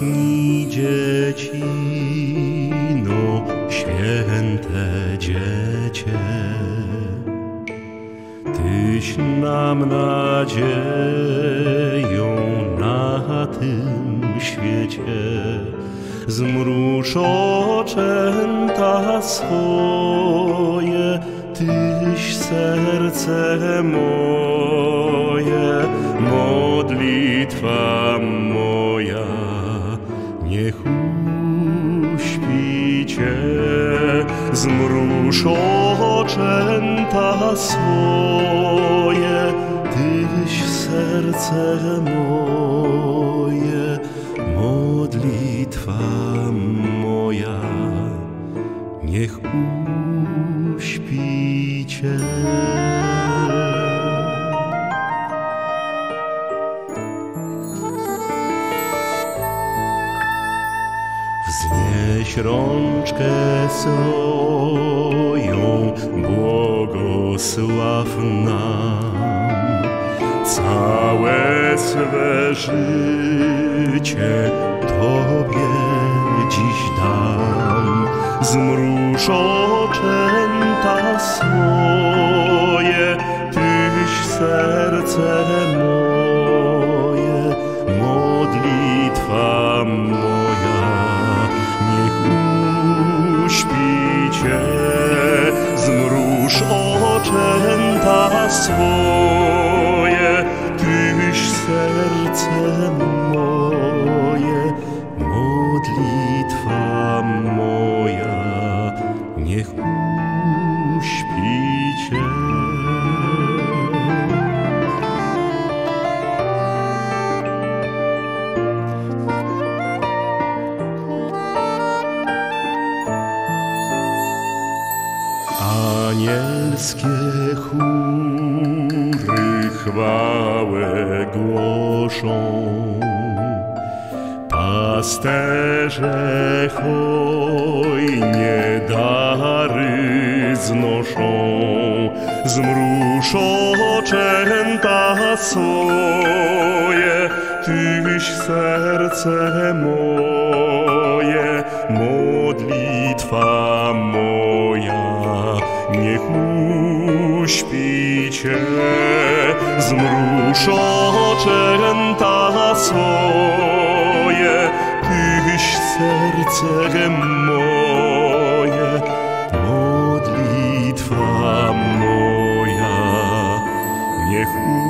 Pachnij dziecino, święte dziecię. Tyś nam nadzieją na tym świecie. Zmruż oczęta swoje, Tyś serce moje, modlitwa moja niech uśpi Cię. Zmruż oczęta swoje, Tyś serce moje, modlitwa moja, niech uśpi Cię. Wznieś rączkę swoją, błogosław nam całe swe życie Tobie dziś dam. Zmruż oczęta swoje, oczęta swoje, Tyś serce moje, modlitwa moja, niech uśpi Cię. Anielskie chóry chwałę głoszą, pasterze hojnie dary znoszą, zmruż oczęta swoje, Tyś serce moje, modlitwa moja, uśpicie, zmruż oczęta swoje, tyś serce moje, modlitwa moja, niech uśpicie.